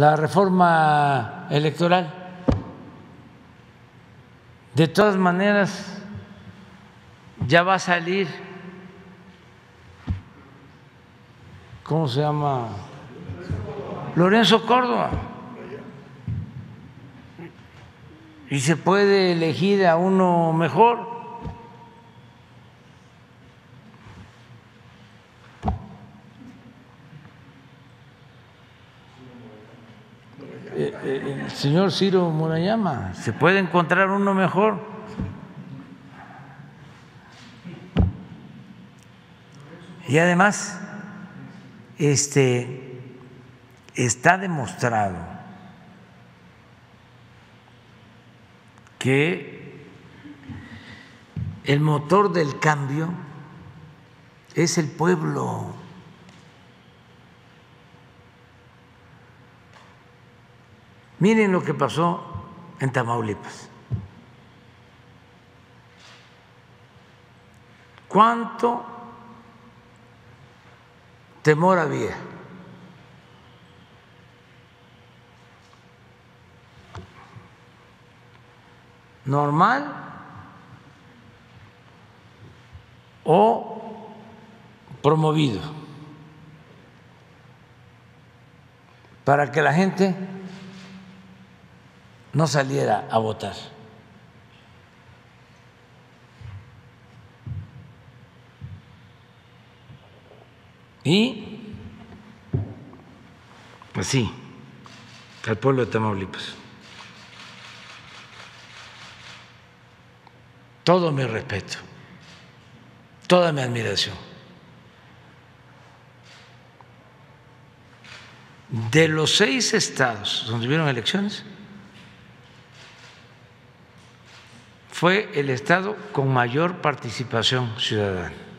la reforma electoral. De todas maneras, ya va a salir, ¿cómo se llama? Lorenzo Córdoba. Y se puede elegir a uno mejor. El señor Ciro Murayama, se puede encontrar uno mejor. Y además, este está demostrado que el motor del cambio es el pueblo. Miren lo que pasó en Tamaulipas. ¿Cuánto temor había? ¿Normal o promovido? Para que la gente no saliera a votar. Y pues sí, al pueblo de Tamaulipas. Todo mi respeto, toda mi admiración. De los seis estados donde hubieron elecciones, fue el estado con mayor participación ciudadana.